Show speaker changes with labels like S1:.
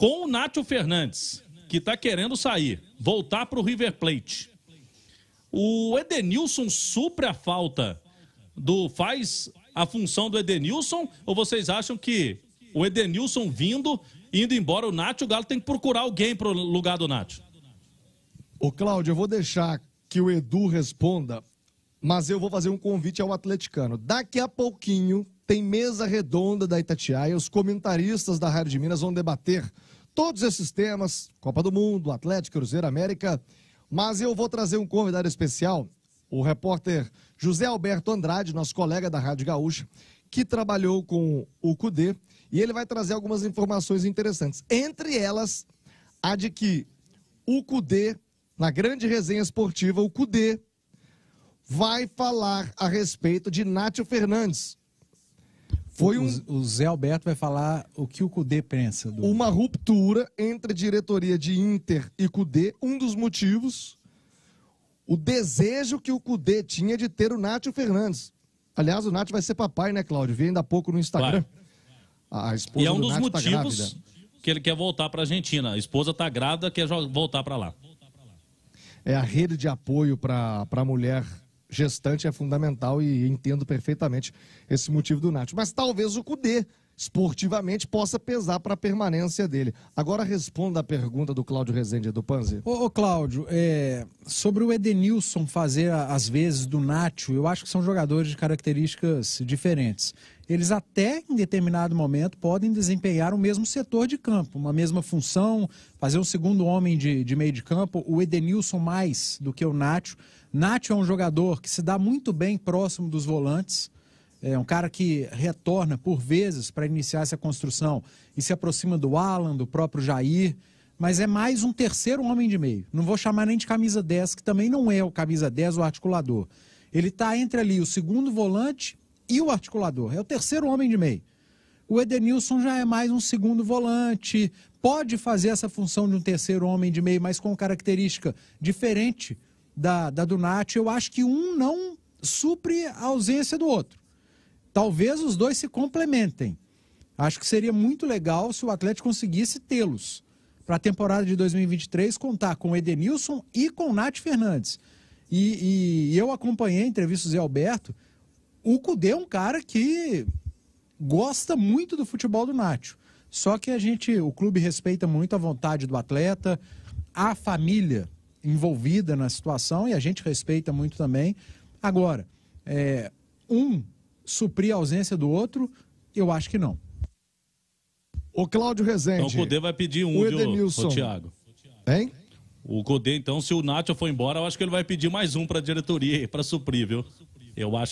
S1: com o Nátio Fernandes, que está querendo sair, voltar para o River Plate. O Edenilson supre a falta do. faz a função do Edenilson? Ou vocês acham que o Edenilson vindo, indo embora o Nath, o Galo tem que procurar alguém para o lugar do Nath?
S2: Ô, Cláudio, eu vou deixar que o Edu responda, mas eu vou fazer um convite ao atleticano. Daqui a pouquinho tem mesa redonda da Itatiaia, os comentaristas da Rádio de Minas vão debater todos esses temas, Copa do Mundo, Atlético, Cruzeiro, América, mas eu vou trazer um convidado especial, o repórter José Alberto Andrade, nosso colega da Rádio Gaúcha, que trabalhou com o CUDE, e ele vai trazer algumas informações interessantes. Entre elas, a de que o CUDE na grande resenha esportiva, o Cudê vai falar a respeito de Nátio Fernandes.
S3: Foi um... O Zé Alberto vai falar o que o Cudê pensa.
S2: Do... Uma ruptura entre diretoria de Inter e Cudê, um dos motivos, o desejo que o Cudê tinha de ter o Nátio Fernandes. Aliás, o Nátio vai ser papai, né, Cláudio? Vi ainda há pouco no Instagram.
S1: A esposa e é um do dos tá motivos tá que ele quer voltar para a Argentina. A esposa está grávida, quer voltar para lá
S2: é, a rede de apoio para a mulher gestante é fundamental e entendo perfeitamente esse motivo do Nath. Mas talvez o Cudê, esportivamente, possa pesar para a permanência dele. Agora responda a pergunta do Cláudio Rezende do Panzi.
S3: Ô, ô Cláudio, é, sobre o Edenilson fazer às vezes do Nacho, eu acho que são jogadores de características diferentes eles até em determinado momento podem desempenhar o mesmo setor de campo, uma mesma função, fazer um segundo homem de, de meio de campo, o Edenilson mais do que o Nacho. Nacho é um jogador que se dá muito bem próximo dos volantes, é um cara que retorna por vezes para iniciar essa construção e se aproxima do Alan, do próprio Jair, mas é mais um terceiro homem de meio. Não vou chamar nem de camisa 10, que também não é o camisa 10 o articulador. Ele está entre ali o segundo volante e o articulador. É o terceiro homem de meio. O Edenilson já é mais um segundo volante, pode fazer essa função de um terceiro homem de meio, mas com característica diferente da, da do Nath. Eu acho que um não supre a ausência do outro. Talvez os dois se complementem. Acho que seria muito legal se o Atlético conseguisse tê-los para a temporada de 2023 contar com Edenilson e com Nath Fernandes. E, e eu acompanhei a entrevista do Zé Alberto o Cudê é um cara que gosta muito do futebol do Nacho. Só que a gente, o clube respeita muito a vontade do atleta, a família envolvida na situação e a gente respeita muito também. Agora, é, um suprir a ausência do outro, eu acho que não.
S2: O Cláudio Rezende.
S1: Então o Cudê vai pedir um, o Edenilson. Viu, Thiago?
S2: Hein?
S1: O Cudê, então, se o Nacho for embora, eu acho que ele vai pedir mais um para a diretoria, para suprir, viu? Eu acho